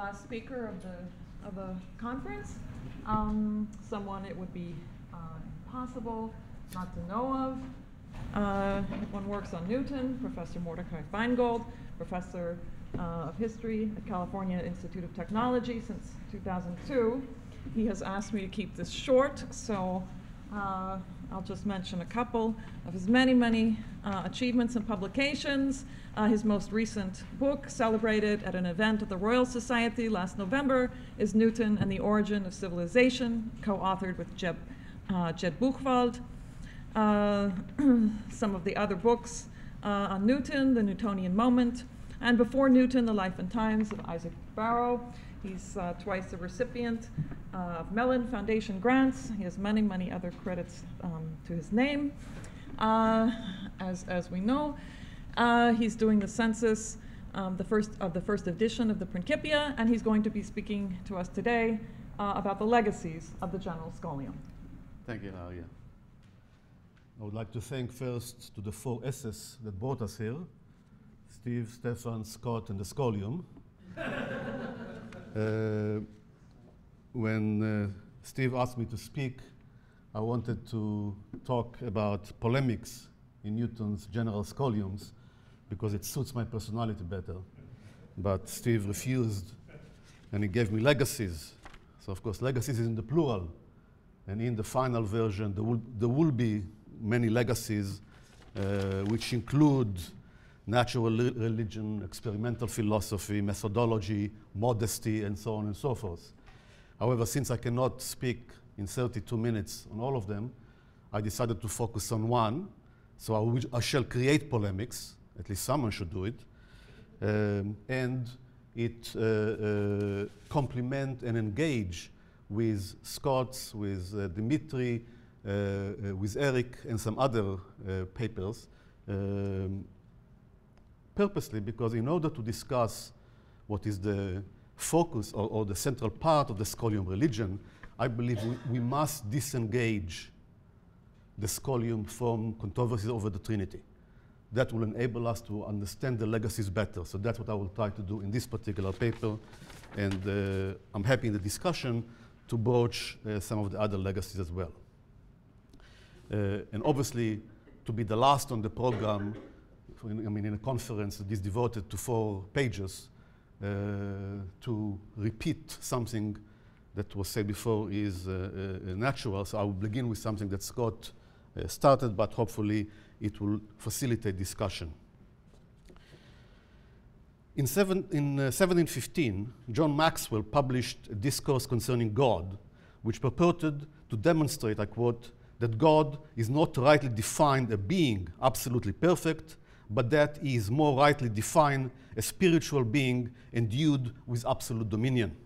last speaker of the, of the conference, um, someone it would be uh, impossible not to know of. Uh, one works on Newton, Professor Mordechai Feingold, professor uh, of history at California Institute of Technology since 2002. He has asked me to keep this short, so uh, I'll just mention a couple of his many, many uh, achievements and publications. Uh, his most recent book, celebrated at an event at the Royal Society last November, is Newton and the Origin of Civilization, co authored with Jeb, uh, Jed Buchwald. Uh, some of the other books uh, on Newton, The Newtonian Moment, and before Newton, The Life and Times of Isaac Barrow. He's uh, twice the recipient of Mellon Foundation grants. He has many, many other credits um, to his name. Uh, as, as we know, uh, he's doing the census um, the first, of the first edition of the Principia, and he's going to be speaking to us today uh, about the legacies of the General Scholium. Thank you, Arya. I would like to thank first to the four S's that brought us here, Steve, Stefan, Scott, and the Scholium. uh, when uh, Steve asked me to speak, I wanted to talk about polemics in Newton's general scholiums because it suits my personality better. But Steve refused and he gave me legacies. So, of course, legacies is in the plural. And in the final version, there will, there will be many legacies, uh, which include natural religion, experimental philosophy, methodology, modesty, and so on and so forth. However, since I cannot speak in 32 minutes on all of them, I decided to focus on one. So I, I shall create polemics, at least someone should do it, um, and it uh, uh, complement and engage with Scott's, with uh, Dimitri, uh, uh, with Eric, and some other papers, um, purposely because in order to discuss what is the focus or, or, the central part of the scholium religion, I believe we, we must disengage the scholium from controversies over the Trinity. That will enable us to understand the legacies better. So that's what I will try to do in this particular paper. And uh, I'm happy in the discussion to broach uh, some of the other legacies as well. Uh, and obviously, to be the last on the program, I mean, in a conference that is devoted to four pages, uh, to repeat something that was said before is uh, uh, natural. So I will begin with something that Scott started, but hopefully it will facilitate discussion. In, seven, in uh, 1715, John Maxwell published a discourse concerning God, which purported to demonstrate, I quote, that God is not rightly defined a being absolutely perfect, but that he is more rightly defined a spiritual being endued with absolute dominion.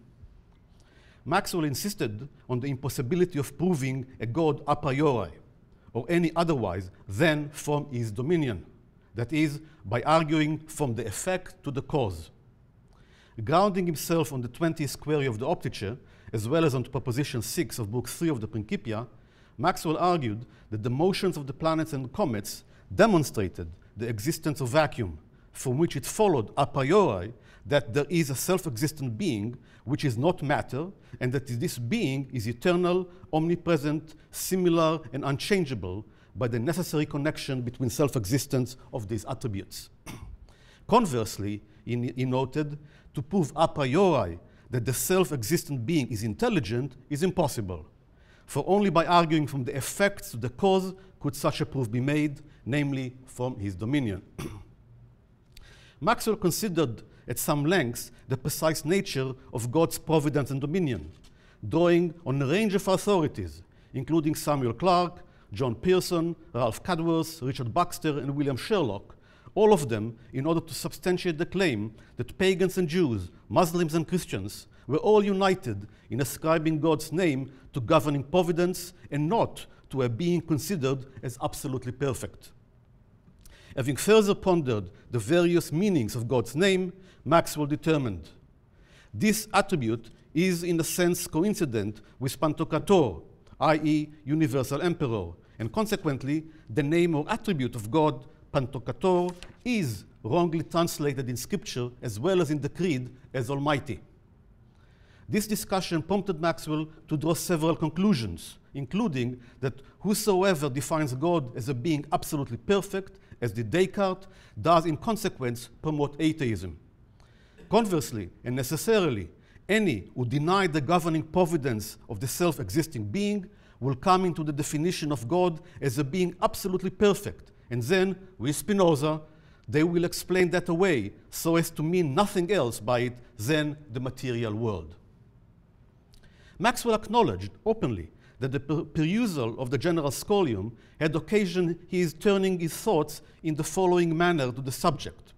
Maxwell insisted on the impossibility of proving a God a priori or any otherwise than from his dominion, that is, by arguing from the effect to the cause. Grounding himself on the 20th query of the Optice, as well as on proposition 6 of book 3 of the Principia, Maxwell argued that the motions of the planets and comets demonstrated the existence of vacuum, from which it followed a priori that there is a self-existent being which is not matter, and that this being is eternal, omnipresent, similar, and unchangeable by the necessary connection between self-existence of these attributes. Conversely, he, noted, to prove a priori that the self-existent being is intelligent is impossible, for only by arguing from the effects to the cause could such a proof be made, namely from his dominion. Maxwell considered at some length the precise nature of God's providence and dominion, drawing on a range of authorities, including Samuel Clarke, John Pearson, Ralph Cudworth, Richard Baxter, and William Sherlock, all of them in order to substantiate the claim that pagans and Jews, Muslims and Christians were all united in ascribing God's name to governing providence and not to a being considered as absolutely perfect. Having further pondered the various meanings of God's name, Maxwell determined this attribute is in a sense coincident with Pantocrator, i.e., universal emperor, and consequently, the name or attribute of God, Pantocrator, is wrongly translated in Scripture as well as in the Creed as Almighty. This discussion prompted Maxwell to draw several conclusions, including that whosoever defines God as a being absolutely perfect, as did Descartes, does in consequence promote atheism. Conversely, and necessarily, any who deny the governing providence of the self existing being will come into the definition of God as a being absolutely perfect. And then, with Spinoza, they will explain that away so as to mean nothing else by it than the material world. Maxwell acknowledged openly that the per perusal of the general scholium had occasioned his turning his thoughts in the following manner to the subject.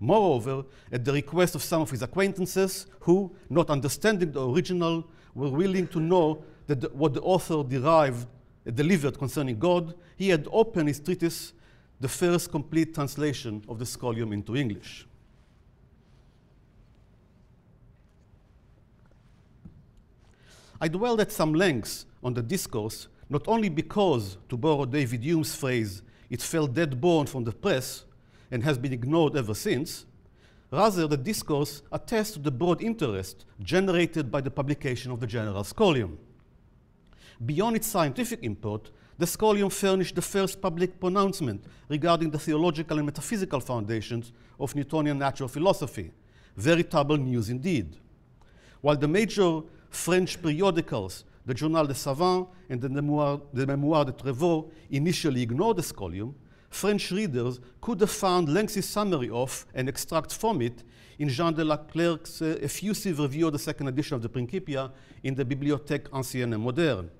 Moreover, at the request of some of his acquaintances, who, not understanding the original, were willing to know the, what the author derived, uh, delivered concerning God, he had opened his treatise, the first complete translation of the scholium into English. I dwelled at some length on the discourse, not only because, to borrow David Hume's phrase, it fell dead born from the press, and has been ignored ever since. Rather, the discourse attests to the broad interest generated by the publication of the General Scholium. Beyond its scientific import, the Scholium furnished the first public pronouncement regarding the theological and metaphysical foundations of Newtonian natural philosophy. Veritable news indeed. While the major French periodicals, the Journal des Savants and the Memoire, the Memoire de Trévoux, initially ignored the Scholium, French readers could have found lengthy summary of and extracts from it in Jean de Leclerc's uh, effusive review of the second edition of the Principia in the Bibliothèque Ancienne et Moderne.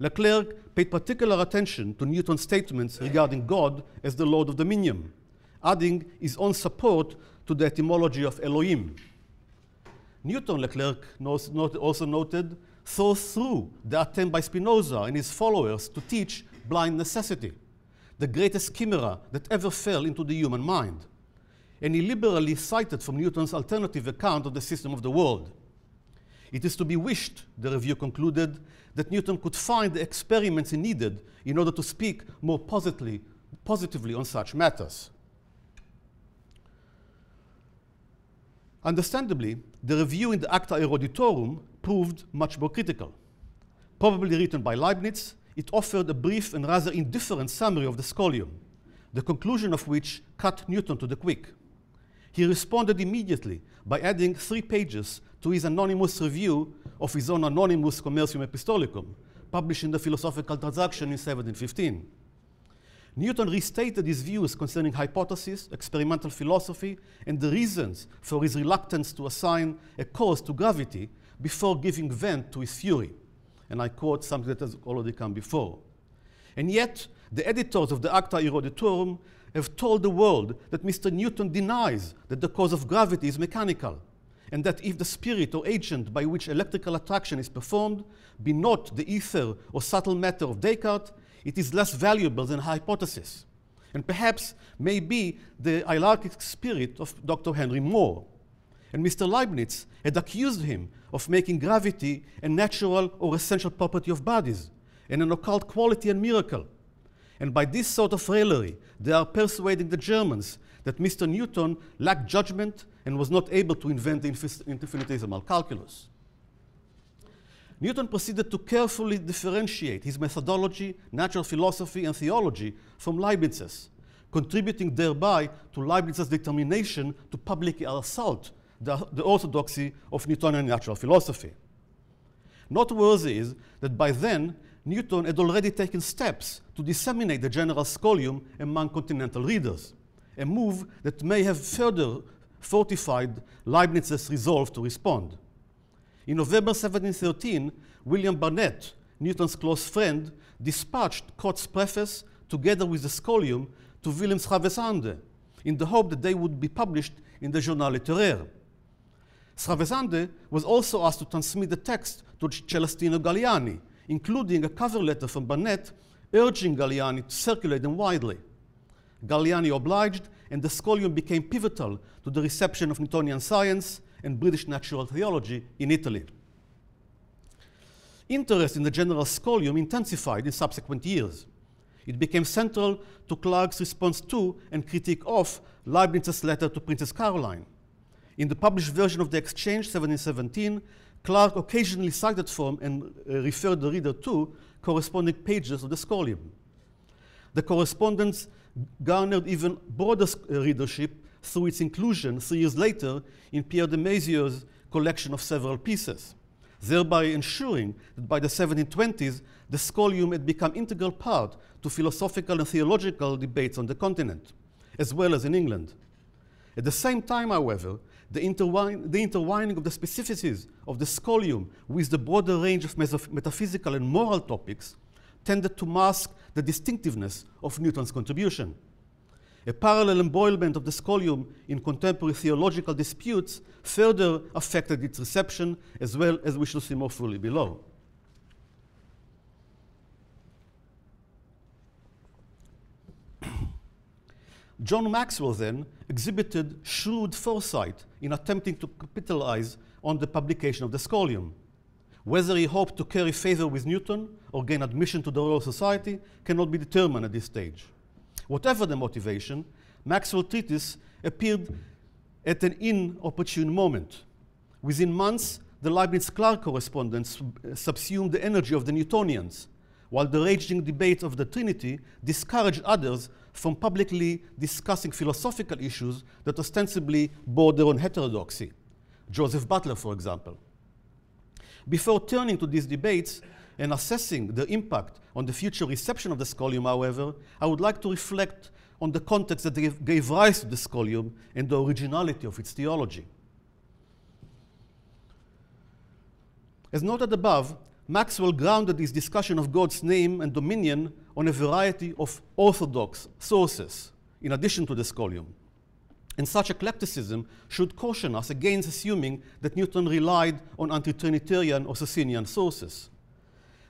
Leclerc paid particular attention to Newton's statements regarding God as the Lord of Dominion, adding his own support to the etymology of Elohim. Newton, Leclerc also noted, saw through the attempt by Spinoza and his followers to teach blind necessity the greatest chimera that ever fell into the human mind. And he liberally cited from Newton's alternative account of the system of the world. It is to be wished, the review concluded, that Newton could find the experiments he needed in order to speak more positively, positively on such matters. Understandably, the review in the Acta Eruditorum proved much more critical. Probably written by Leibniz, it offered a brief and rather indifferent summary of the scholium, the conclusion of which cut Newton to the quick. He responded immediately by adding three pages to his anonymous review of his own anonymous Commercium Epistolicum, published in the Philosophical Transaction in 1715. Newton restated his views concerning hypothesis, experimental philosophy, and the reasons for his reluctance to assign a cause to gravity before giving vent to his fury and I quote something that has already come before. And yet, the editors of the Acta Eruditorum have told the world that Mr. Newton denies that the cause of gravity is mechanical, and that if the spirit or agent by which electrical attraction is performed be not the ether or subtle matter of Descartes, it is less valuable than a hypothesis, and perhaps may be the hylarchic spirit of Dr. Henry More. And Mr. Leibniz had accused him of making gravity a natural or essential property of bodies and an occult quality and miracle. And by this sort of raillery, they are persuading the Germans that Mr. Newton lacked judgment and was not able to invent the infinitesimal calculus. Newton proceeded to carefully differentiate his methodology, natural philosophy, and theology from Leibniz's, contributing thereby to Leibniz's determination to publicly assault the, the orthodoxy of Newtonian natural philosophy. Noteworthy is that by then, Newton had already taken steps to disseminate the general scholium among continental readers, a move that may have further fortified Leibniz's resolve to respond. In November 1713, William Burnet, Newton's close friend, dispatched Cotes' preface together with the scholium to Willem 's Gravesande in the hope that they would be published in the Journal Littéraire. 's Gravesande was also asked to transmit the text to Celestino Galiani, including a cover letter from Burnet urging Galiani to circulate them widely. Galiani obliged, and the Scholium became pivotal to the reception of Newtonian science and British natural theology in Italy. Interest in the general Scholium intensified in subsequent years. It became central to Clarke's response to and critique of Leibniz's letter to Princess Caroline. In the published version of the Exchange, 1717, Clarke occasionally cited from and uh, referred the reader to corresponding pages of the scholium. The correspondence garnered even broader uh, readership through its inclusion three years later in Pierre Des Maizeaux's collection of several pieces, thereby ensuring that by the 1720s the scholium had become integral part to philosophical and theological debates on the continent, as well as in England. At the same time, however, the, interwine, the intertwining of the specificities of the scholium with the broader range of metaphysical and moral topics tended to mask the distinctiveness of Newton's contribution. A parallel embroilment of the scholium in contemporary theological disputes further affected its reception, as well as we shall see more fully below. John Maxwell then exhibited shrewd foresight in attempting to capitalize on the publication of the scholium. Whether he hoped to carry favor with Newton or gain admission to the Royal Society cannot be determined at this stage. Whatever the motivation, Maxwell's treatise appeared at an inopportune moment. Within months, the Leibniz-Clarke correspondence subsumed the energy of the Newtonians, while the raging debate of the Trinity discouraged others from publicly discussing philosophical issues that ostensibly border on heterodoxy. Joseph Butler, for example. Before turning to these debates and assessing the impact on the future reception of the scholium, however, I would like to reflect on the context that gave, gave rise to the scholium and the originality of its theology. As noted above, Maxwell grounded his discussion of God's name and dominion on a variety of orthodox sources, in addition to the scholium. And such eclecticism should caution us against assuming that Newton relied on anti Trinitarian or Socinian sources.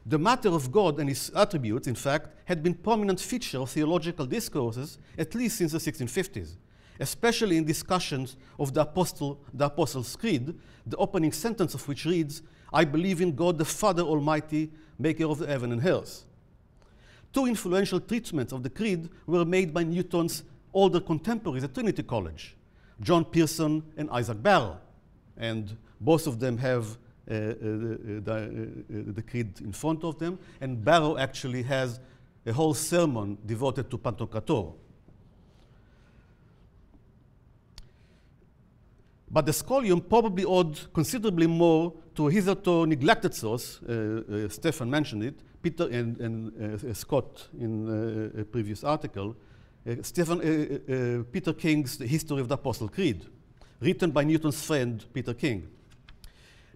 The matter of God and his attributes, in fact, had been prominent feature of theological discourses at least since the 1650s, especially in discussions of the, Apostle, the Apostles' Creed, the opening sentence of which reads, I believe in God the Father Almighty, maker of the heaven and earth. Two influential treatments of the Creed were made by Newton's older contemporaries at Trinity College, John Pearson and Isaac Barrow. And both of them have uh, uh, the, uh, the, creed in front of them. And Barrow actually has a whole sermon devoted to Pantocrator. But the scholium probably owed considerably more to a hitherto neglected source, uh, uh, Stefan mentioned it, Peter and, and uh, Scott in a previous article, uh, uh, uh, Peter King's The History of the Apostle Creed, written by Newton's friend Peter King.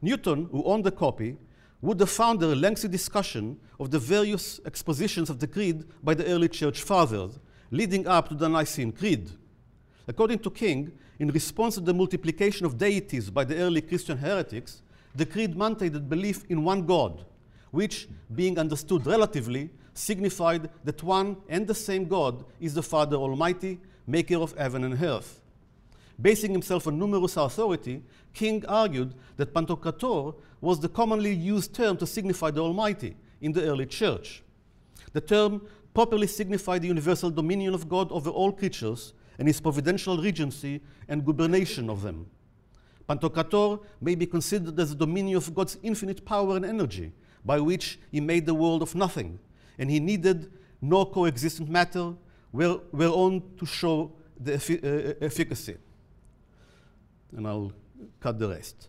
Newton, who owned the copy, would have found a lengthy discussion of the various expositions of the Creed by the early church fathers, leading up to the Nicene Creed. According to King, in response to the multiplication of deities by the early Christian heretics, the Creed mandated belief in one God, which, being understood relatively, signified that one and the same God is the Father Almighty, maker of heaven and earth. Basing himself on numerous authority, King argued that Pantocrator was the commonly used term to signify the Almighty in the early church. The term properly signified the universal dominion of God over all creatures and his providential regency and gubernation of them. Pantocrator may be considered as the dominion of God's infinite power and energy, by which he made the world of nothing and he needed no coexistent matter whereon to show the effi uh, efficacy. And I'll cut the rest.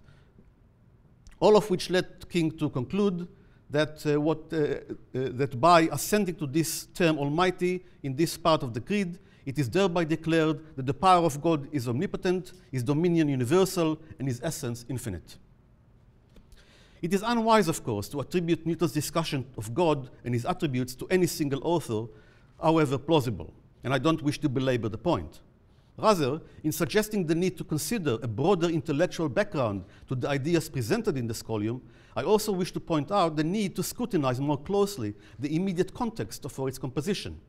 All of which led King to conclude that, uh, what, uh, uh, that by assenting to this term Almighty in this part of the Creed, it is thereby declared that the power of God is omnipotent, his dominion universal, and his essence infinite. It is unwise, of course, to attribute Newton's discussion of God and his attributes to any single author, however plausible, and I don't wish to belabor the point. Rather, in suggesting the need to consider a broader intellectual background to the ideas presented in this scholium, I also wish to point out the need to scrutinize more closely the immediate context for its composition.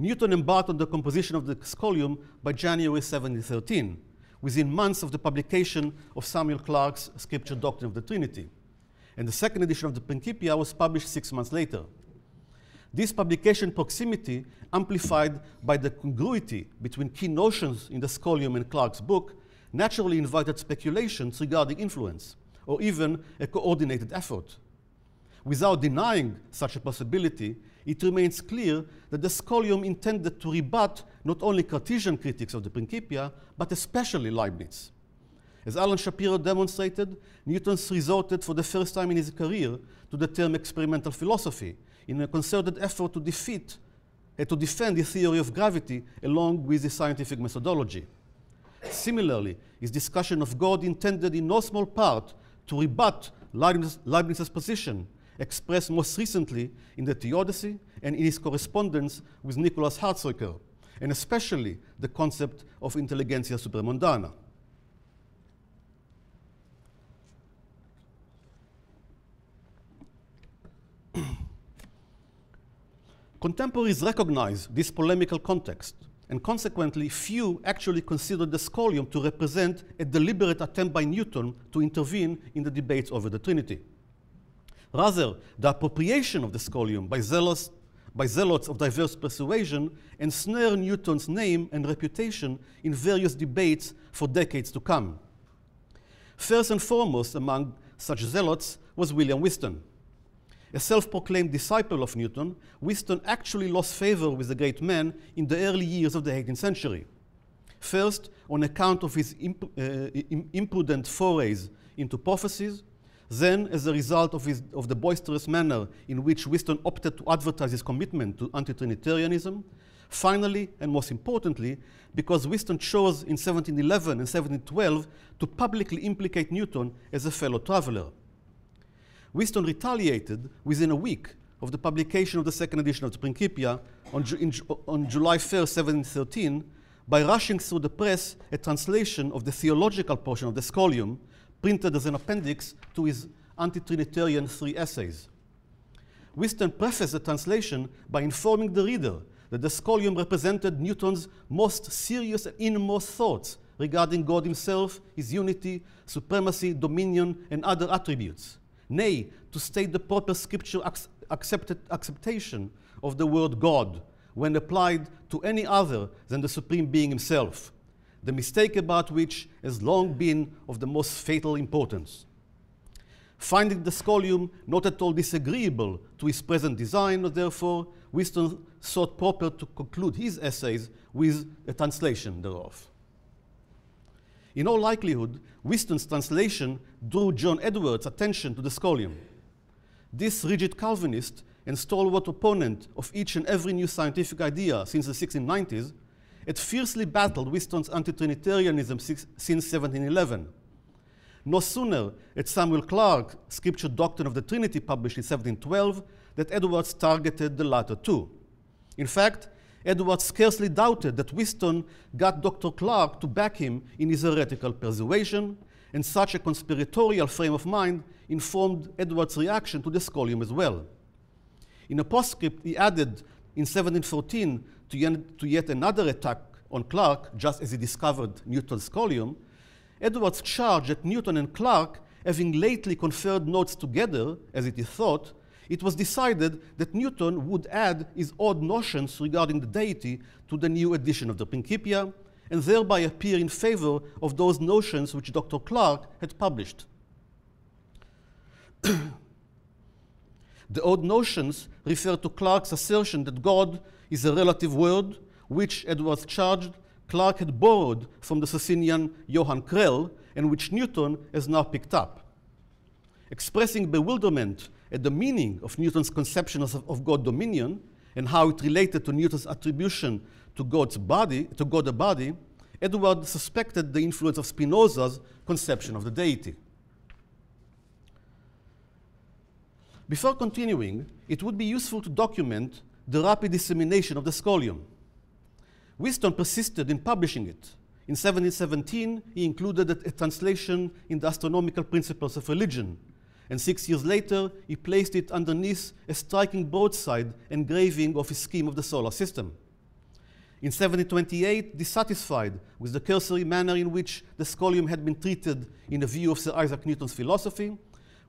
Newton embarked on the composition of the Scholium by January 1713, within months of the publication of Samuel Clarke's Scripture Doctrine of the Trinity. And the second edition of the Principia was published six months later. This publication proximity, amplified by the congruity between key notions in the Scholium and Clarke's book, naturally invited speculations regarding influence, or even a coordinated effort. Without denying such a possibility, it remains clear that the scholium intended to rebut not only Cartesian critics of the Principia, but especially Leibniz. As Alan Shapiro demonstrated, Newton resorted for the first time in his career to the term experimental philosophy in a concerted effort to defeat, uh, to defend the theory of gravity along with the scientific methodology. Similarly, his discussion of God intended in no small part to rebut Leibniz, Leibniz's position, expressed most recently in the Theodicy and in his correspondence with Nicholas Hartsoeker, and especially the concept of intelligentia supramundana. Contemporaries recognize this polemical context, and consequently, few actually consider the scholium to represent a deliberate attempt by Newton to intervene in the debates over the Trinity. Rather, the appropriation of the scholium by zealots, by zealots of diverse persuasion ensnare Newton's name and reputation in various debates for decades to come. First and foremost among such zealots was William Whiston. A self proclaimed disciple of Newton, Whiston actually lost favor with the great man in the early years of the 18th century. First, on account of his imp uh, imprudent forays into prophecies, then, as a result of, his, of the boisterous manner in which Whiston opted to advertise his commitment to anti Trinitarianism, finally, and most importantly, because Whiston chose in 1711 and 1712 to publicly implicate Newton as a fellow traveler. Whiston retaliated within a week of the publication of the second edition of the Principia on, Ju in, on July 1, 1713, by rushing through the press a translation of the theological portion of the Scholium, printed as an appendix to his anti-Trinitarian three essays. Whiston prefaced the translation by informing the reader that the Scholium represented Newton's most serious and innermost thoughts regarding God himself, his unity, supremacy, dominion, and other attributes nay, to state the proper scriptural accepted, acceptation of the word God when applied to any other than the Supreme Being Himself, the mistake about which has long been of the most fatal importance. Finding the scholium not at all disagreeable to his present design, therefore, Whiston thought proper to conclude his essays with a translation thereof. In all likelihood, Whiston's translation drew John Edwards' attention to the scholium. This rigid Calvinist and stalwart opponent of each and every new scientific idea since the 1690s had fiercely battled Whiston's anti-Trinitarianism since 1711. No sooner had Samuel Clarke Scripture Doctrine of the Trinity published in 1712 that Edwards targeted the latter too. In fact, Edwards scarcely doubted that Whiston got Dr. Clarke to back him in his heretical persuasion, and such a conspiratorial frame of mind informed Edwards' reaction to the scholium as well. In a postscript, he added in 1714 to yet another attack on Clarke, just as he discovered Newton's scholium, Edwards charged that Newton and Clarke, having lately conferred notes together, as it is thought, it was decided that Newton would add his odd notions regarding the deity to the new edition of the Principia, and thereby appear in favor of those notions which Dr. Clarke had published. the odd notions refer to Clarke's assertion that God is a relative word, which Edwards charged Clarke had borrowed from the Socinian Johann Crell, and which Newton has now picked up. Expressing bewilderment at the meaning of Newton's conception of, of God dominion and how it related to Newton's attribution to God's body, to God the body, Edward suspected the influence of Spinoza's conception of the deity. Before continuing, it would be useful to document the rapid dissemination of the scholium. Whiston persisted in publishing it. In 1717, he included a, a translation in the Astronomical Principles of Religion, and six years later, he placed it underneath a striking broadside engraving of his scheme of the solar system. In 1728, dissatisfied with the cursory manner in which the scholium had been treated in the view of Sir Isaac Newton's philosophy,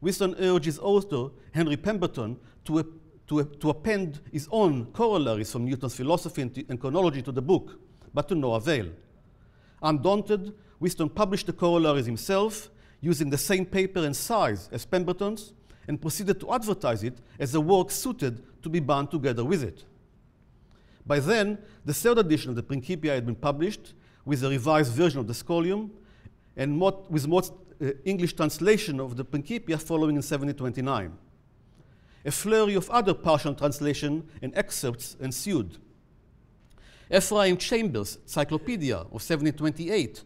Whiston urges author, Henry Pemberton, to, to, to append his own corollaries from Newton's philosophy and, and chronology to the book, but to no avail. Undaunted, Whiston published the corollaries himself using the same paper and size as Pemberton's and proceeded to advertise it as a work suited to be bound together with it. By then, the third edition of the Principia had been published with a revised version of the Scholium and with Motte's uh, English translation of the Principia following in 1729. A flurry of other partial translation and excerpts ensued. Ephraim Chambers' Cyclopedia of 1728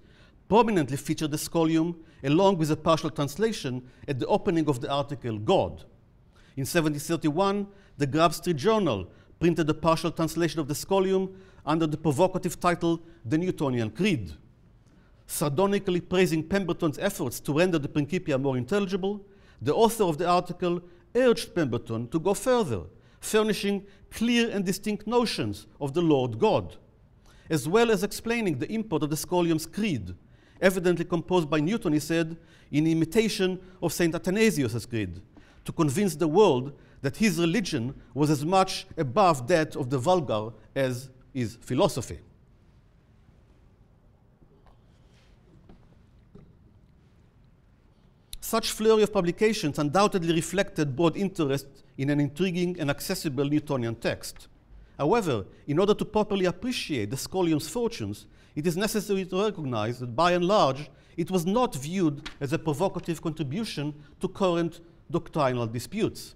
prominently featured the scholium along with a partial translation at the opening of the article God. In 1731, the Grub Street Journal printed a partial translation of the scholium under the provocative title The Newtonian Creed. Sardonically praising Pemberton's efforts to render the Principia more intelligible, the author of the article urged Pemberton to go further, furnishing clear and distinct notions of the Lord God, as well as explaining the import of the scholium's creed, evidently composed by Newton, he said, in imitation of St. Athanasius' creed, to convince the world that his religion was as much above that of the vulgar as his philosophy. Such flurry of publications undoubtedly reflected broad interest in an intriguing and accessible Newtonian text. However, in order to properly appreciate the scholium's fortunes, it is necessary to recognize that by and large, it was not viewed as a provocative contribution to current doctrinal disputes.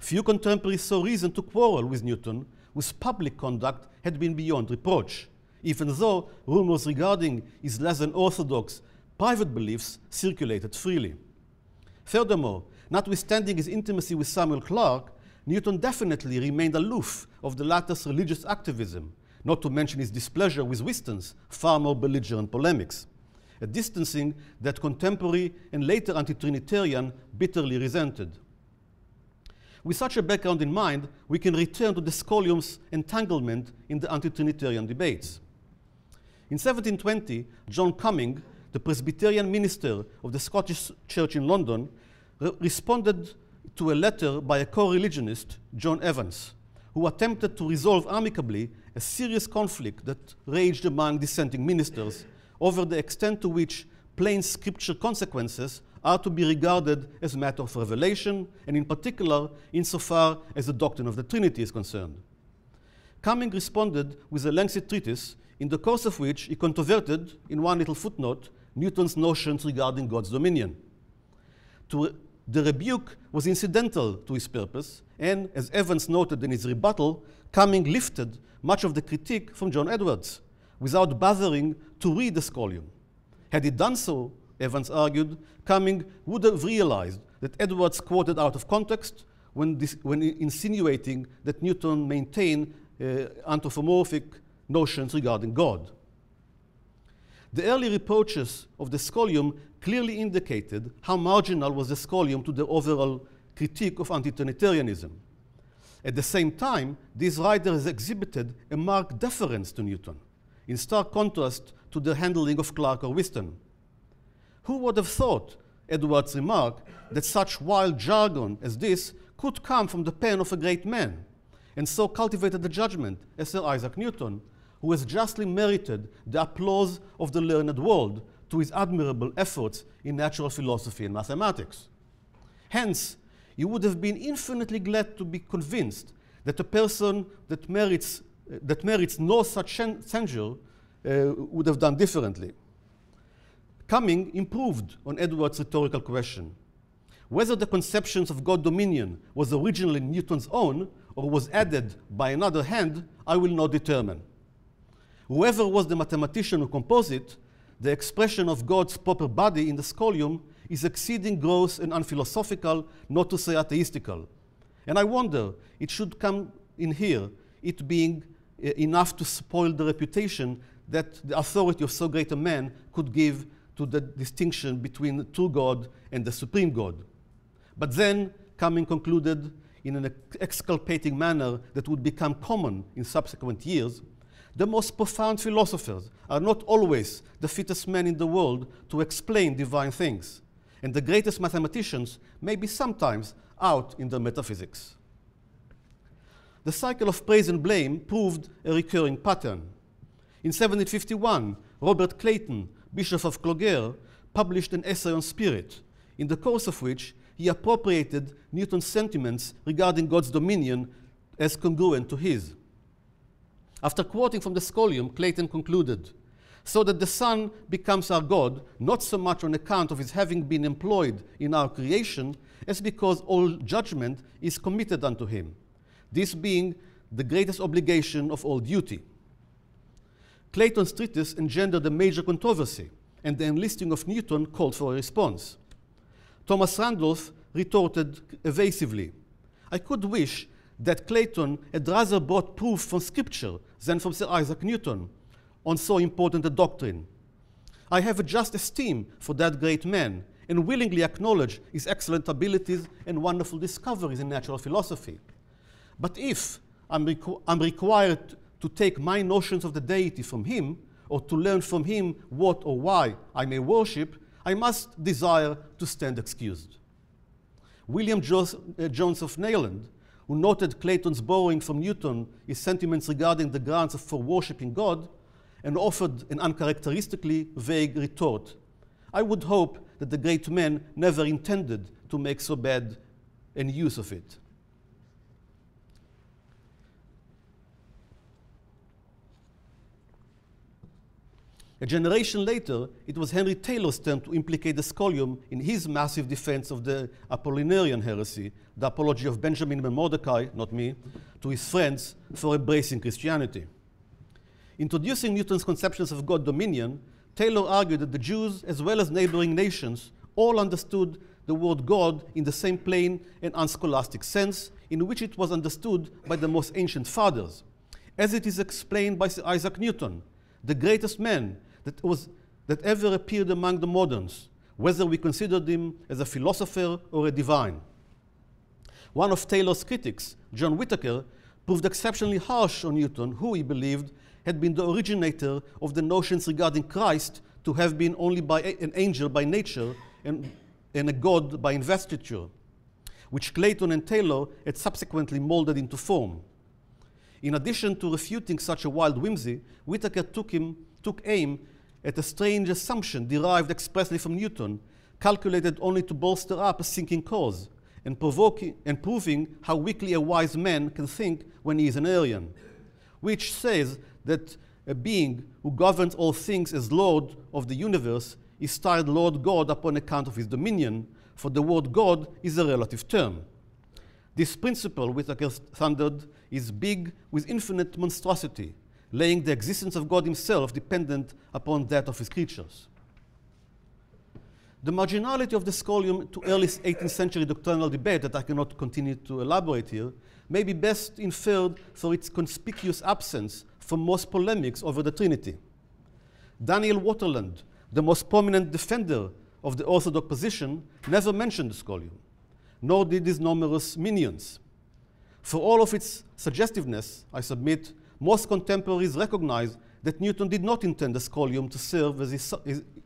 Few contemporaries saw reason to quarrel with Newton, whose public conduct had been beyond reproach, even though rumors regarding his less than orthodox private beliefs circulated freely. Furthermore, notwithstanding his intimacy with Samuel Clarke, Newton definitely remained aloof of the latter's religious activism, not to mention his displeasure with Whiston's far more belligerent polemics, a distancing that contemporary and later anti Trinitarian bitterly resented. With such a background in mind, we can return to the scholium's entanglement in the anti Trinitarian debates. In 1720, John Cumming, the Presbyterian minister of the Scottish Church in London, re responded to a letter by a co religionist, John Evans, who attempted to resolve amicably a serious conflict that raged among dissenting ministers over the extent to which plain scripture consequences are to be regarded as matter of revelation, and in particular, insofar as the doctrine of the Trinity is concerned. Cumming responded with a lengthy treatise, in the course of which he controverted, in one little footnote, Newton's notions regarding God's dominion. To the rebuke was incidental to his purpose, and as Evans noted in his rebuttal, Cumming lifted much of the critique from John Edwards without bothering to read the scholium. Had he done so, Evans argued, Cumming would have realized that Edwards quoted out of context when, when insinuating that Newton maintained uh, anthropomorphic notions regarding God. The early reproaches of the scholium clearly indicated how marginal was the scholium to the overall critique of anti-Trinitarianism. At the same time, these writers exhibited a marked deference to Newton, in stark contrast to the handling of Clarke or Whiston. Who would have thought, Edwards remarked, that such wild jargon as this could come from the pen of a great man, and so cultivated the judgment as Sir Isaac Newton, who has justly merited the applause of the learned world to his admirable efforts in natural philosophy and mathematics. Hence, you would have been infinitely glad to be convinced that a person that merits, uh, that merits no such censure uh, would have done differently. Cumming improved on Edwards' rhetorical question. Whether the conceptions of God dominion was originally Newton's own or was added by another hand, I will not determine. Whoever was the mathematician who composed it the expression of God's proper body in the scholium is exceeding gross and unphilosophical, not to say atheistical. And I wonder, it should come in here, it being uh, enough to spoil the reputation that the authority of so great a man could give to the distinction between the true God and the supreme God. But then, Cumming concluded in an exculpating manner that would become common in subsequent years, the most profound philosophers are not always the fittest men in the world to explain divine things, and the greatest mathematicians may be sometimes out in their metaphysics. The cycle of praise and blame proved a recurring pattern. In 1751, Robert Clayton, Bishop of Clogher, published an essay on spirit, in the course of which he appropriated Newton's sentiments regarding God's dominion as congruent to his. After quoting from the Scholium, Clayton concluded So that the Son becomes our God, not so much on account of his having been employed in our creation, as because all judgment is committed unto him, this being the greatest obligation of all duty. Clayton's treatise engendered a major controversy, and the enlisting of Newton called for a response. Thomas Randolph retorted evasively I could wish that Clayton had rather brought proof from Scripture than from Sir Isaac Newton on so important a doctrine. I have a just esteem for that great man and willingly acknowledge his excellent abilities and wonderful discoveries in natural philosophy. But if I'm, requ- I'm required to take my notions of the deity from him, or to learn from him what or why I may worship, I must desire to stand excused. William uh, Jones of Nayland, who noted Clayton's borrowing from Newton his sentiments regarding the grounds for worshipping God, and offered an uncharacteristically vague retort. I would hope that the great man never intended to make so bad an use of it. A generation later, it was Henry Taylor's turn to implicate the scholium in his massive defense of the Apollinarian heresy, the apology of Benjamin ben Mordecai, not me, to his friends for embracing Christianity. Introducing Newton's conceptions of God dominion, Taylor argued that the Jews, as well as neighboring nations, all understood the word God in the same plain and unscholastic sense in which it was understood by the most ancient fathers, as it is explained by Sir Isaac Newton, the greatest man that, was, that ever appeared among the moderns, whether we considered him as a philosopher or a divine. One of Taylor's critics, John Whitaker, proved exceptionally harsh on Newton, who he believed had been the originator of the notions regarding Christ to have been only by a, an angel by nature and, and a god by investiture, which Clayton and Taylor had subsequently molded into form. In addition to refuting such a wild whimsy, Whitaker took, him, took aim at a strange assumption derived expressly from Newton, calculated only to bolster up a sinking cause, and, provoking, and proving how weakly a wise man can think when he is an Arian, which says that a being who governs all things as Lord of the universe is styled Lord God upon account of his dominion, for the word God is a relative term. This principle, Whitaker thundered, is big with infinite monstrosity, laying the existence of God himself dependent upon that of his creatures. The marginality of the scholium to early 18th century doctrinal debate that I cannot continue to elaborate here may be best inferred for its conspicuous absence from most polemics over the Trinity. Daniel Waterland, the most prominent defender of the Orthodox position, never mentioned the scholium, nor did his numerous minions. For all of its suggestiveness, I submit, most contemporaries recognize that Newton did not intend the scholium to serve as his,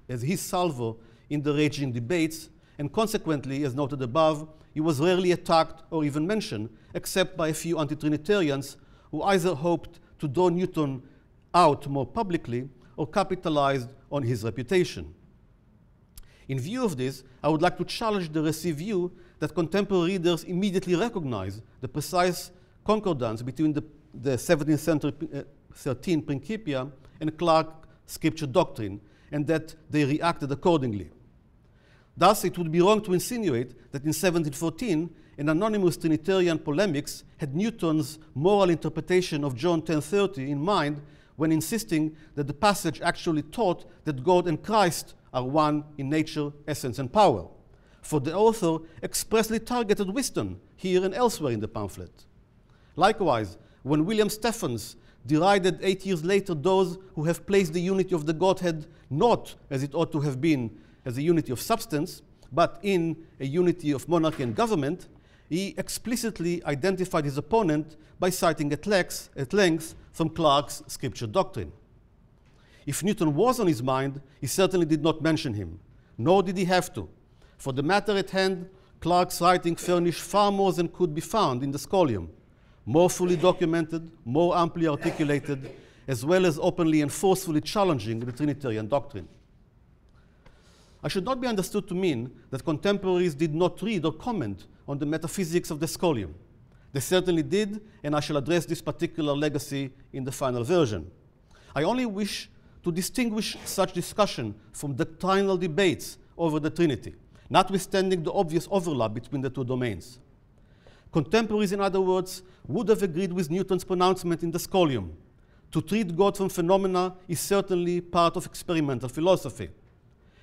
as his salvo in the raging debates, and consequently, as noted above, he was rarely attacked or even mentioned, except by a few anti Trinitarians who either hoped to draw Newton out more publicly or capitalized on his reputation. In view of this, I would like to challenge the received view that contemporary readers immediately recognize the precise concordance between the the 17th century uh, 13 Principia and Clarke scripture doctrine, and that they reacted accordingly. Thus, it would be wrong to insinuate that in 1714, an anonymous Trinitarian polemics had Newton's moral interpretation of John 10:30 in mind when insisting that the passage actually taught that God and Christ are one in nature, essence, and power. For the author expressly targeted Whiston here and elsewhere in the pamphlet. Likewise, when William Stephens derided eight years later those who have placed the unity of the Godhead not as it ought to have been as a unity of substance, but in a unity of monarchy and government, he explicitly identified his opponent by citing at length, at length from Clarke's scripture doctrine. If Newton was on his mind, he certainly did not mention him, nor did he have to. For the matter at hand, Clarke's writing furnished far more than could be found in the scholium more fully documented, more amply articulated, as well as openly and forcefully challenging the Trinitarian doctrine. I should not be understood to mean that contemporaries did not read or comment on the metaphysics of the scholium. They certainly did, and I shall address this particular legacy in the final version. I only wish to distinguish such discussion from doctrinal debates over the Trinity, notwithstanding the obvious overlap between the two domains. Contemporaries, in other words, would have agreed with Newton's pronouncement in the Scholium. To treat God from phenomena is certainly part of experimental philosophy.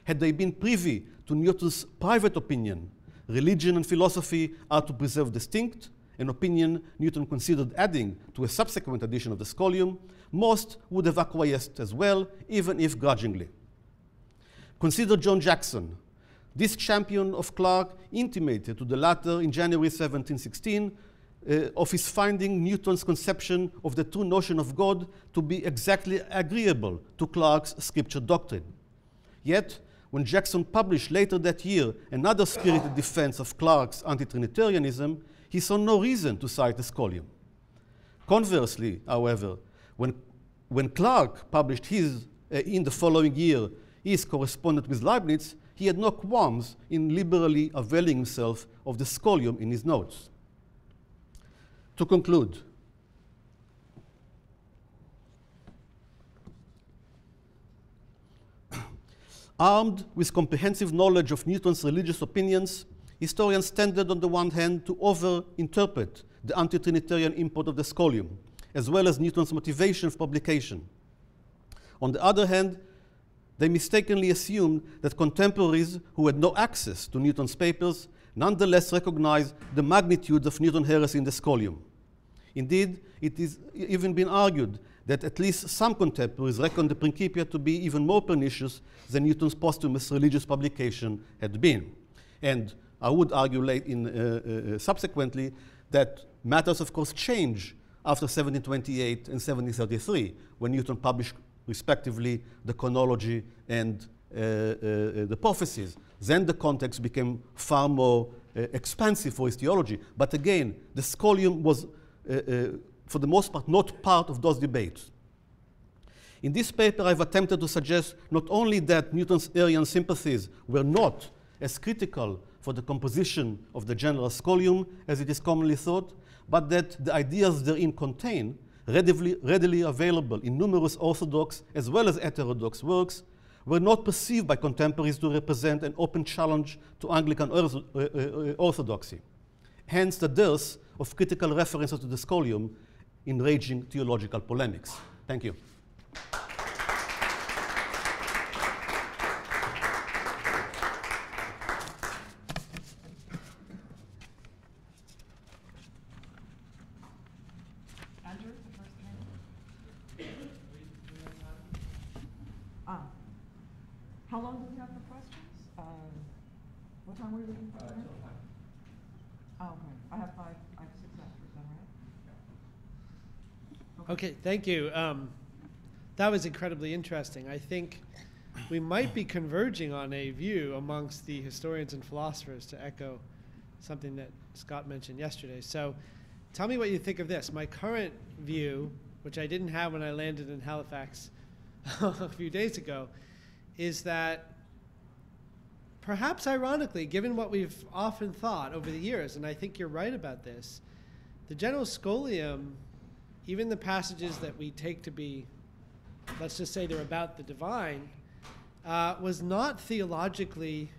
Had they been privy to Newton's private opinion, religion and philosophy are to preserve distinct, an opinion Newton considered adding to a subsequent edition of the Scholium, most would have acquiesced as well, even if grudgingly. Consider John Jackson. This champion of Clarke intimated to the latter in January 1716 uh, of his finding Newton's conception of the true notion of God to be exactly agreeable to Clarke's scripture doctrine. Yet, when Jackson published later that year another spirited defense of Clarke's anti Trinitarianism, he saw no reason to cite this scholium. Conversely, however, when, when Clarke published his, uh, in the following year his correspondence with Leibniz, he had no qualms in liberally availing himself of the scholium in his notes. To conclude, armed with comprehensive knowledge of Newton's religious opinions, historians tended on the one hand to over-interpret the anti-Trinitarian import of the scholium, as well as Newton's motivation for publication. On the other hand, they mistakenly assumed that contemporaries who had no access to Newton's papers nonetheless recognized the magnitude of Newton heresy in the Scholium. Indeed, it is even been argued that at least some contemporaries reckon the Principia to be even more pernicious than Newton's posthumous religious publication had been. And I would argue late in, uh, uh, subsequently that matters, of course, change after 1728 and 1733, when Newton published respectively the chronology and uh, uh, the prophecies. Then the context became far more uh, expansive for his theology. But again, the scholium was, uh, uh, for the most part, not part of those debates. In this paper, I've attempted to suggest not only that Newton's Arian sympathies were not as critical for the composition of the general scholium as it is commonly thought, but that the ideas therein contain, readily, readily available in numerous orthodox as well as heterodox works, were not perceived by contemporaries to represent an open challenge to Anglican uh, uh, uh, orthodoxy. Hence the dearth of critical references to the scholium in raging theological polemics. Thank you. Okay, thank you. Um, that was incredibly interesting. I think we might be converging on a view amongst the historians and philosophers to echo something that Scott mentioned yesterday. So tell me what you think of this. My current view, which I didn't have when I landed in Halifax a few days ago, is that perhaps ironically, given what we've often thought over the years, and I think you're right about this, the general scholium even the passages that we take to be, let's just say they're about the divine, uh, was not theologically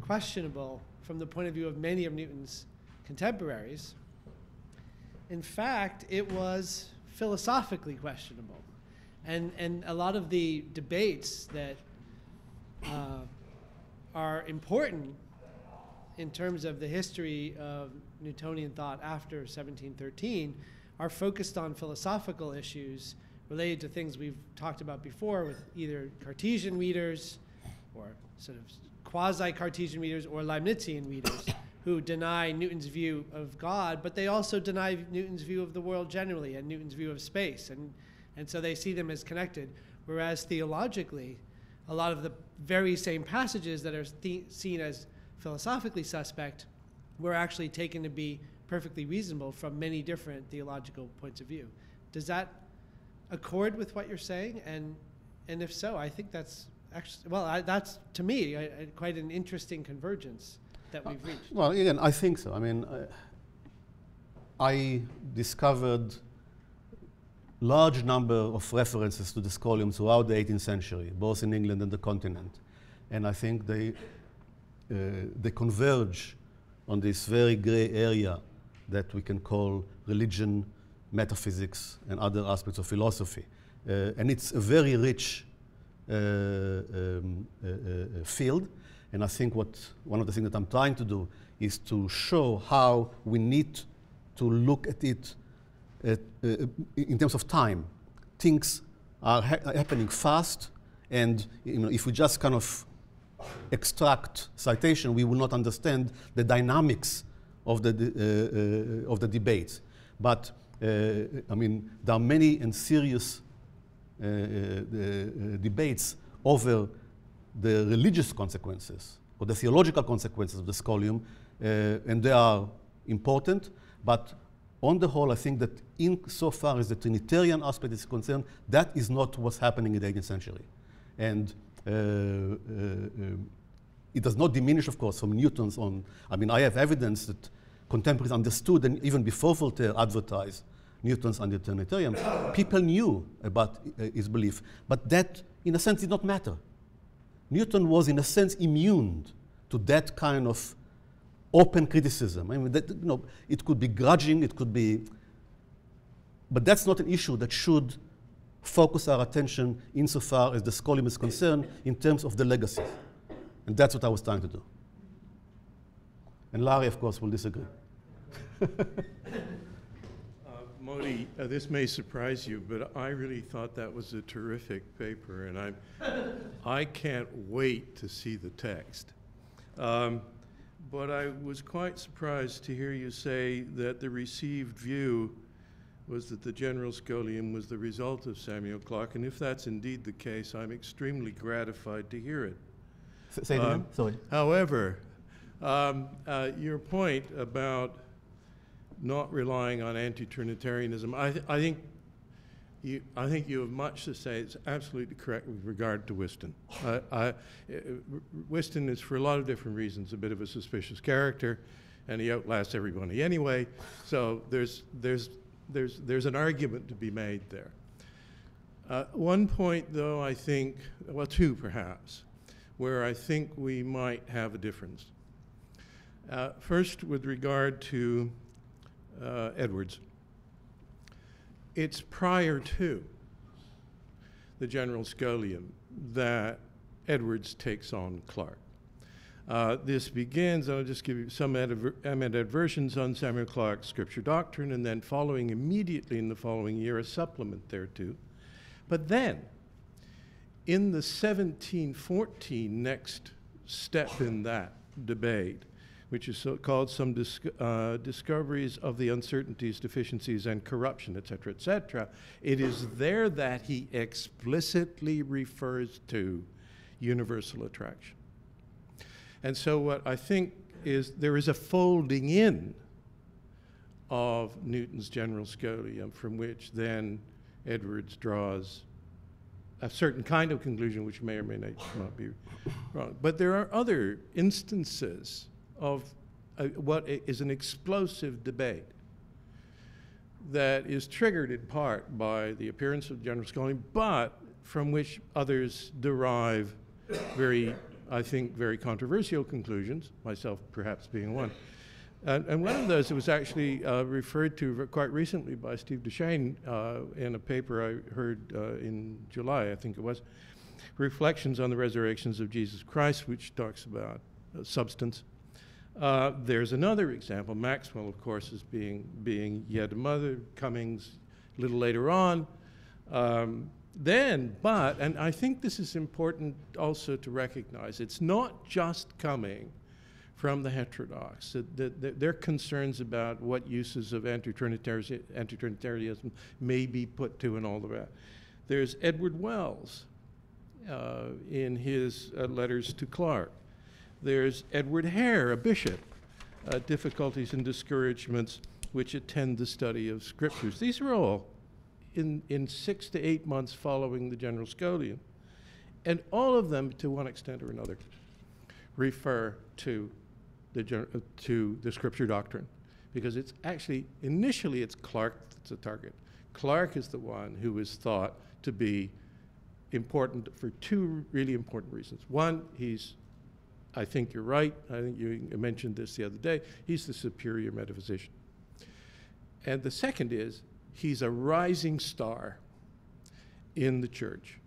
questionable from the point of view of many of Newton's contemporaries. In fact, it was philosophically questionable. And, and a lot of the debates that uh, are important in terms of the history of Newtonian thought after 1713 are focused on philosophical issues related to things we've talked about before with either Cartesian readers or sort of quasi Cartesian readers or Leibnizian readers who deny Newton's view of God, but they also deny Newton's view of the world generally and Newton's view of space. And, and so they see them as connected. Whereas theologically, a lot of the very same passages that are seen as philosophically suspect were actually taken to be perfectly reasonable from many different theological points of view. Does that accord with what you're saying? And, and if so, I think that's actually, well, I, that's to me I, I, quite an interesting convergence that we've reached. Well, again, I think so. I mean, uh, I discovered large number of references to the scholium throughout the 18th century, both in England and the continent, and I think they uh, they converge on this very gray area that we can call religion, metaphysics, and other aspects of philosophy. Uh, and it's a very rich uh, um, uh, uh, field. And I think what one of the things that I'm trying to do is to show how we need to look at it in terms of time. Things are ha happening fast, and you know, if we just kind of extract citation, we will not understand the dynamics of the, uh, uh, of the debates. But, uh, I mean, there are many and serious uh, uh, debates over the religious consequences or the theological consequences of the scholium, and they are important, but on the whole, I think that insofar as the Trinitarian aspect is concerned, that is not what's happening in the 18th century. And uh, uh, um, it does not diminish, of course, from Newton's own. I mean, I have evidence that contemporaries understood, and even before Voltaire advertised Newton's anti-Trinitarian, people knew about uh, his belief. But that, in a sense, did not matter. Newton was, in a sense, immune to that kind of open criticism. I mean, that, you know, it could be grudging, it could be, but that's not an issue that should focus our attention insofar as the scholium is concerned in terms of the legacy. And that's what I was trying to do. And Larry, of course, will disagree. uh, Modi, uh, this may surprise you, but I really thought that was a terrific paper, and I'm, I can't wait to see the text. Um, but I was quite surprised to hear you say that the received view was that the general scholium was the result of Samuel Clarke, and if that's indeed the case, I'm extremely gratified to hear it. S- say it again? Um, Sorry. However, um, uh, your point about not relying on anti-Trinitarianism, I, th- I think you, I think you have much to say. It's absolutely correct with regard to Whiston. I, I, uh, Whiston is, for a lot of different reasons, a bit of a suspicious character, and he outlasts everybody anyway. So there's there's there's, there's an argument to be made there. Uh, one point, though, I think, well, two perhaps, where I think we might have a difference. Uh, first, with regard to uh, Edwards, it's prior to the general scholium that Edwards takes on Clarke. Uh, this begins, I'll just give you some animadversions on Samuel Clarke's scripture doctrine, and then following immediately in the following year, a supplement thereto. But then, in the 1714 next step in that debate, which is so called some dis uh, discoveries of the uncertainties, deficiencies, and corruption, etc., etc., it is there that he explicitly refers to universal attraction. And so, what I think is there is a folding in of Newton's general scholium from which then Edwards draws a certain kind of conclusion, which may or may not be wrong. But there are other instances of uh, what is an explosive debate that is triggered in part by the appearance of general scholium, but from which others derive very I think, very controversial conclusions, myself perhaps being one. And, and one of those was actually uh, referred to quite recently by Steve DeShane uh, in a paper I heard uh, in July, I think it was, Reflections on the Resurrections of Jesus Christ, which talks about uh, substance. Uh, there's another example. Maxwell, of course, is being, being yet another. Cummings, a little later on. Um, then, but, and I think this is important also to recognize, it's not just coming from the heterodox. The, the, their concerns about what uses of anti-Trinitarianism may be put to and all of that. There's Edward Wells uh, in his uh, letters to Clarke. There's Edward Hare, a bishop, uh, difficulties and discouragements which attend the study of scriptures. These are all in, in six to eight months following the general scholium. And all of them, to one extent or another, refer to the, uh, to the scripture doctrine. Because it's actually, initially, it's Clarke that's the target. Clarke is the one who is thought to be important for two really important reasons. One, he's, I think you're right, I think you mentioned this the other day, he's the superior metaphysician. And the second is, he's a rising star in the church.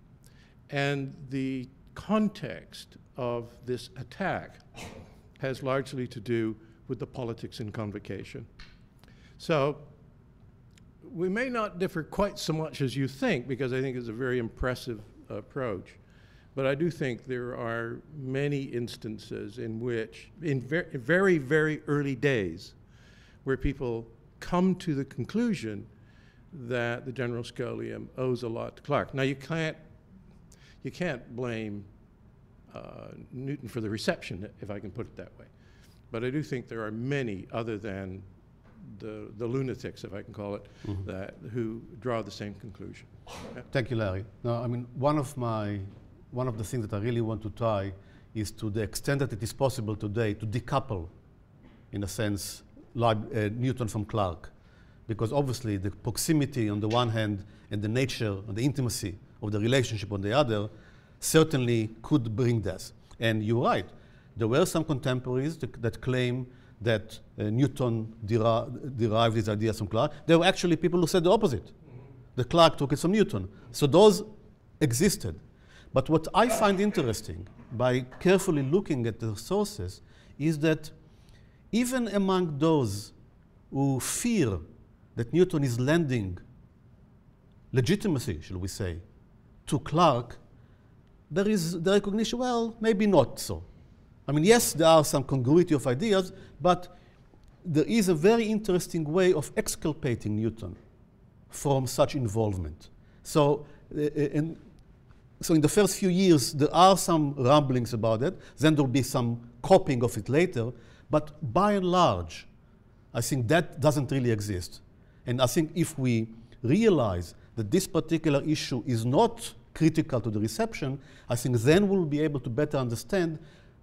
And the context of this attack has largely to do with the politics in convocation. So we may not differ quite so much as you think, because I think it's a very impressive approach. But I do think there are many instances in which, in ver- very, very early days, where people come to the conclusion that the General Scholium owes a lot to Clarke. Now, you can't, you can't blame uh, Newton for the reception, if I can put it that way. But I do think there are many other than the, the lunatics, if I can call it, that who draw the same conclusion. Thank you, Larry. No, I mean, one of my, one of the things that I really want to try is to the extent that it is possible today to decouple, in a sense, uh, Newton from Clarke. Because obviously the proximity on the one hand and the nature and the intimacy of the relationship on the other certainly could bring this. And you're right, there were some contemporaries that, claim that uh, Newton deri- derived his ideas from Clarke. There were actually people who said the opposite. The Clarke took it from Newton. So those existed. But what I find interesting by carefully looking at the sources is that even among those who fear that Newton is lending legitimacy, shall we say, to Clarke, there is the recognition, well, maybe not so. I mean, yes, there are some congruity of ideas, but there is a very interesting way of exculpating Newton from such involvement. So, uh, in, so in the first few years, there are some rumblings about it. Then there will be some copying of it later. But by and large, I think that doesn't really exist. And I think if we realize that this particular issue is not critical to the reception, I think then we'll be able to better understand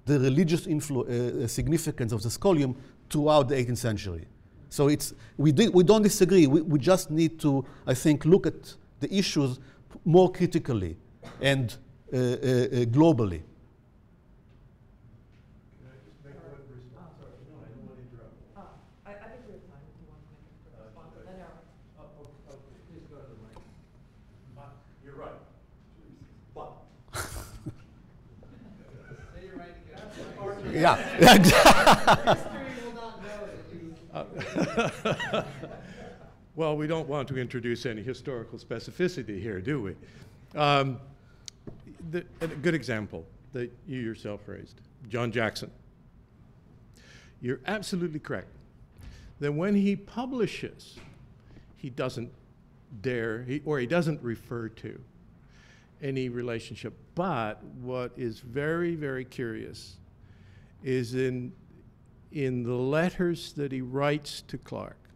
the religious influ- uh, significance of the scholium throughout the 18th century. So it's, we, do, we don't disagree. We, we just need to, I think, look at the issues more critically and uh, uh, uh, globally. Yeah. Well, we don't want to introduce any historical specificity here, do we? Um, the, a good example that you yourself raised, John Jackson. You're absolutely correct. That when he publishes, he doesn't dare, he, or he doesn't refer to any relationship. But what is very, very curious is in, in the letters that he writes to Clarke,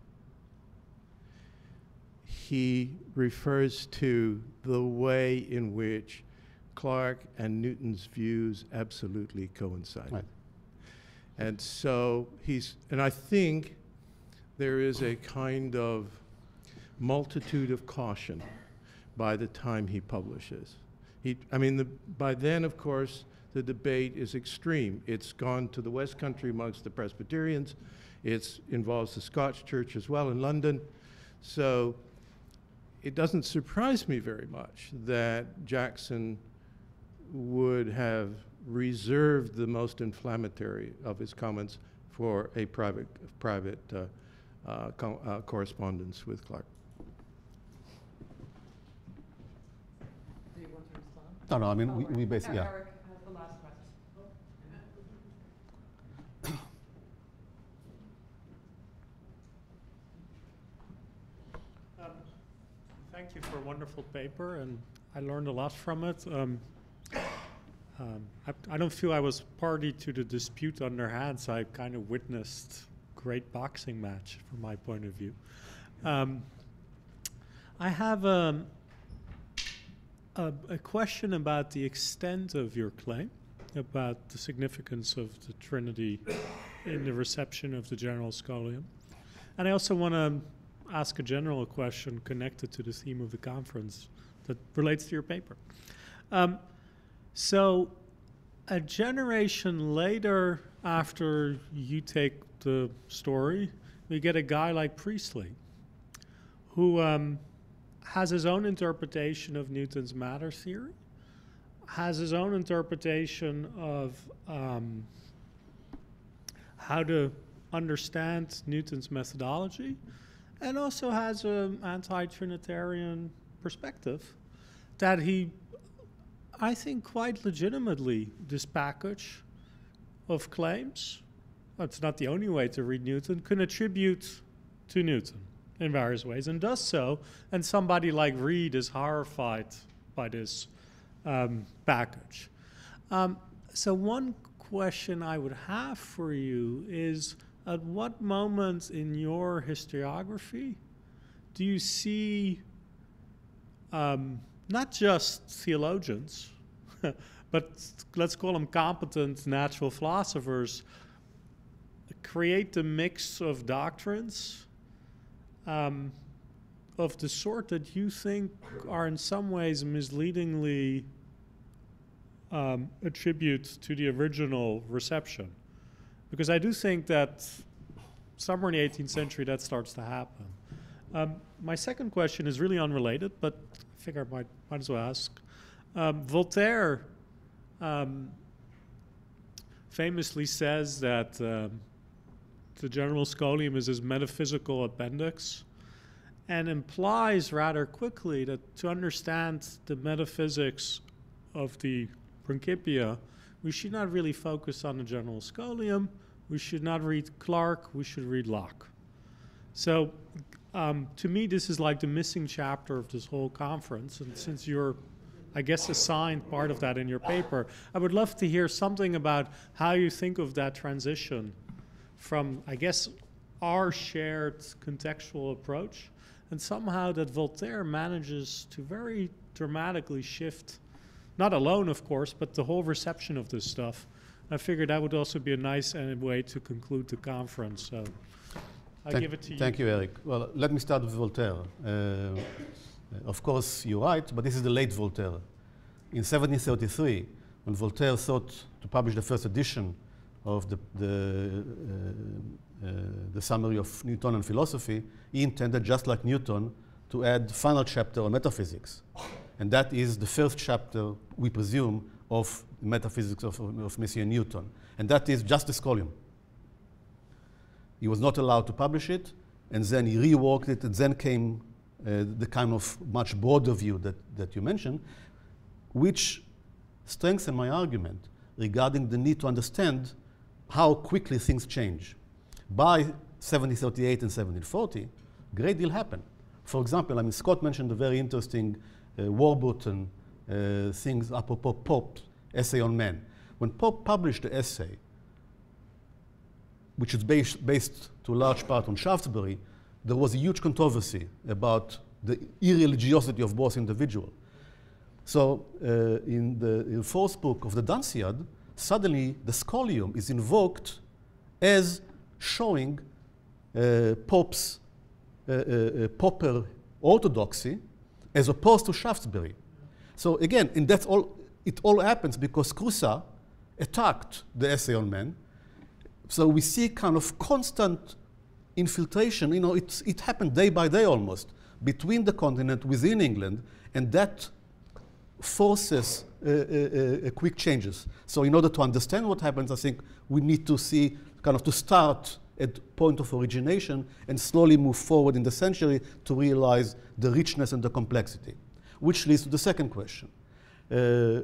he refers to the way in which Clarke and Newton's views absolutely coincide. Right. And so he's, and I think there is a kind of multitude of caution by the time he publishes. He, I mean, the, by then, of course, the debate is extreme. It's gone to the West Country amongst the Presbyterians. It involves the Scotch Church as well in London. So it doesn't surprise me very much that Jackson would have reserved the most inflammatory of his comments for a private, private uh, uh, co- uh, correspondence with Clarke. Do you want to respond? No, no, I mean, we, we basically, yeah. Eric has the last question. Um, Thank you for a wonderful paper, and I learned a lot from it. Um, um, I, I don't feel I was party to the dispute on their hands. I kind of witnessed great boxing match from my point of view. Um, I have um, a, a question about the extent of your claim, about the significance of the Trinity in the reception of the general scholium. And I also want to ask a general question connected to the theme of the conference that relates to your paper. Um, so, a generation later, after you take the story, we get a guy like Priestley, who um, has his own interpretation of Newton's matter theory, has his own interpretation of um, how to understand Newton's methodology, and also has an anti Trinitarian perspective that he, I think, quite legitimately, this package of claims, it's not the only way to read Newton, can attribute to Newton in various ways and does so. And somebody like Reid is horrified by this um, package. Um, so, one question I would have for you is at what moments in your historiography do you see um, not just theologians, but let's call them competent natural philosophers, create a mix of doctrines um, of the sort that you think are in some ways misleadingly um, attribute to the original reception? Because I do think that somewhere in the 18th century that starts to happen. Um, my second question is really unrelated, but I figure I might, might as well ask. Um, Voltaire um, famously says that um, the General Scholium is his metaphysical appendix and implies rather quickly that to understand the metaphysics of the Principia, we should not really focus on the General Scholium. We should not read Clarke. We should read Locke. So, um, to me, this is like the missing chapter of this whole conference. And since you're, I guess, assigned part of that in your paper, I would love to hear something about how you think of that transition from, I guess, our shared contextual approach, and somehow that Voltaire manages to very dramatically shift not alone, of course, but the whole reception of this stuff. I figured that would also be a nice uh, way to conclude the conference. So I thank, give it to you. Thank you, Eric. Well, let me start with Voltaire. Uh, of course, you're right, but this is the late Voltaire. In 1733, when Voltaire thought to publish the first edition of the, the, uh, uh, the summary of Newtonian philosophy, he intended, just like Newton, to add final chapter on metaphysics. And that is the first chapter, we presume, of metaphysics of, of Monsieur Newton. And that is just the scholium. He was not allowed to publish it, and then he reworked it, and then came uh, the kind of much broader view that, that you mentioned, which strengthened my argument regarding the need to understand how quickly things change. By 1738 and 1740, a great deal happened. For example, I mean, Scott mentioned a very interesting Warburton uh, things apropos Pope's essay on man. When Pope published the essay, which is based, based to a large part on Shaftesbury, there was a huge controversy about the irreligiosity of both individuals. So uh, in the in fourth book of the Dunciad, suddenly the scholium is invoked as showing uh, Pope's uh, uh, uh pauper orthodoxy as opposed to Shaftesbury. So again, and that's all, it all happens because Crousaz attacked the essay on man. So we see kind of constant infiltration. You know, it's, it happened day by day almost between the continent, within England, and that forces uh, uh, uh, quick changes. So in order to understand what happens, I think we need to see kind of to start at point of origination and slowly move forward in the century to realize the richness and the complexity. Which leads to the second question. Uh,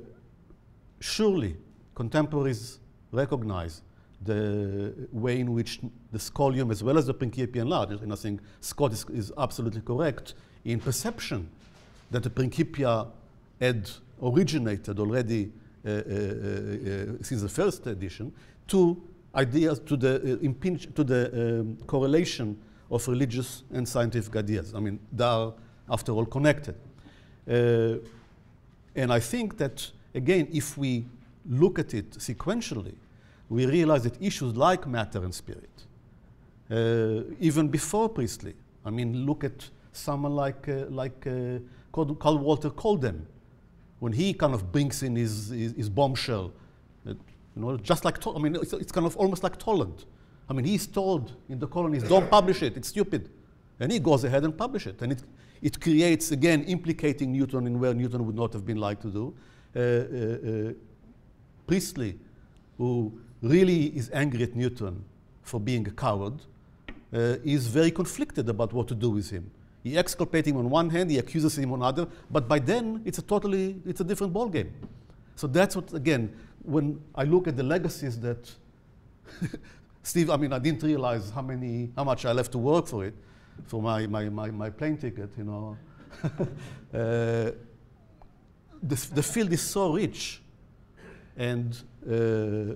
surely contemporaries recognize the way in which the scholium as well as the Principia enlarged, and I think Scott is, is absolutely correct in perception that the Principia had originated already uh, uh, uh, uh since the first edition to ideas to the, uh, impinge, to the um, correlation of religious and scientific ideas. I mean, they are, after all, connected. Uh, And I think that, again, if we look at it sequentially, we realize that issues like matter and spirit, uh, even before Priestley, I mean, look at someone like, uh, like uh, Cadwallader Colden, when he kind of brings in his, his, his bombshell, you know, just like, I mean, it's, it's kind of almost like Toland. I mean, he's told in the colonies, don't publish it, it's stupid. And he goes ahead and publishes it. And it, it creates, again, implicating Newton in where Newton would not have been like to do. Uh, uh, uh, Priestley, who really is angry at Newton for being a coward, uh, is very conflicted about what to do with him. He exculpates him on one hand, he accuses him on other, but by then it's a totally, it's a different ballgame. So that's what, again, when I look at the legacies that Steve, I mean, I didn't realize how many, how much I left to work for it, for my, my, my, my plane ticket, you know. uh, the, the field is so rich, and uh,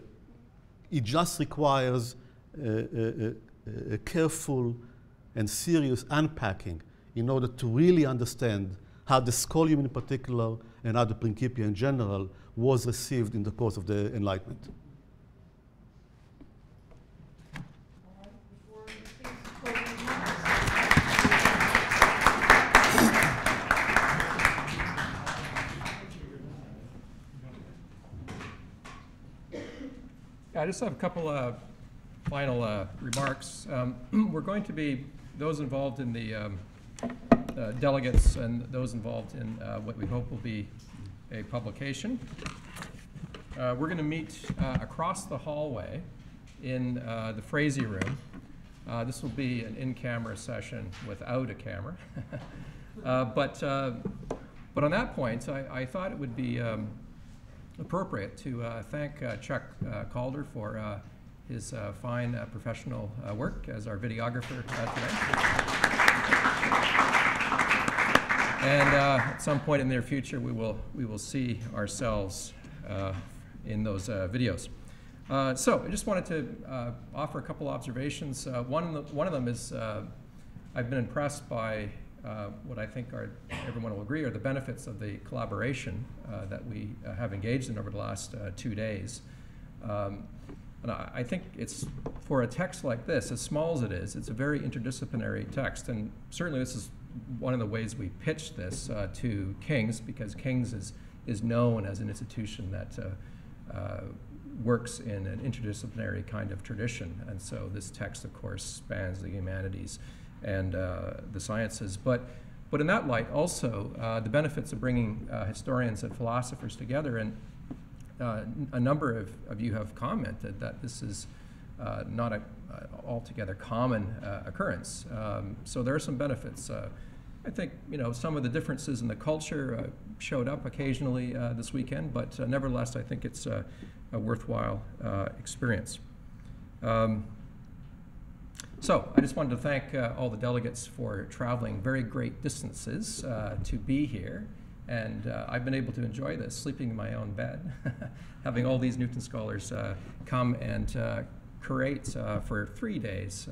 it just requires a, a, a, careful and serious unpacking in order to really understand how the scholium in particular and how the Principia in general was received in the course of the Enlightenment. I just have a couple of final uh, remarks. Um, we're going to be, those involved in the um, uh, delegates and those involved in uh, what we hope will be a publication. Uh, we're going to meet uh, across the hallway in uh, the Frazee room. this will be an in-camera session without a camera. but, but on that point, I, I thought it would be um, appropriate to uh, thank uh, Chuck uh, Calder for uh, his uh, fine uh, professional work as our videographer today. And at some point in the near future, we will, we will see ourselves in those videos. so I just wanted to offer a couple observations. one, of the, one of them is I've been impressed by uh, what I think are, everyone will agree, are the benefits of the collaboration uh, that we uh, have engaged in over the last uh, two days. Um, and I, think it's, for a text like this, as small as it is, it's a very interdisciplinary text. And certainly this is one of the ways we pitched this uh, to King's, because King's is, is known as an institution that works in an interdisciplinary kind of tradition. And so this text, of course, spans the humanities and uh, the sciences. But, but in that light, also, uh, the benefits of bringing uh, historians and philosophers together, and a number of, of you have commented that this is uh, not an altogether common uh, occurrence. Um, so there are some benefits. Uh, I think you know some of the differences in the culture showed up occasionally this weekend, but nevertheless, I think it's a worthwhile experience. Um, so I just wanted to thank uh, all the delegates for traveling very great distances uh, to be here. And uh, I've been able to enjoy this, sleeping in my own bed, having all these Newton scholars uh, come and uh, create uh, for three days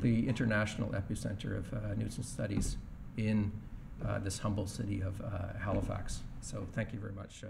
the international epicenter of Newton studies in this humble city of Halifax. So thank you very much.